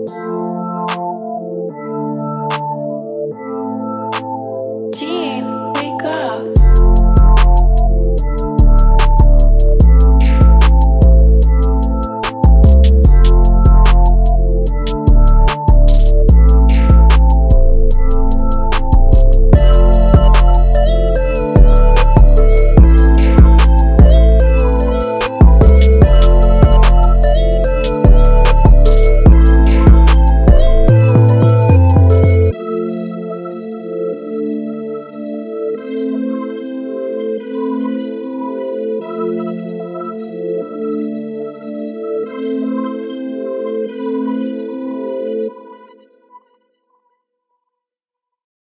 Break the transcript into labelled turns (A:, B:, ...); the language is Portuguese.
A: Música